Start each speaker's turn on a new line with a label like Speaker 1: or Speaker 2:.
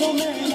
Speaker 1: woman.